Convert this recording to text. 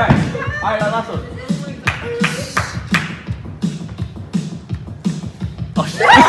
right. All right, last one. Oh, shit.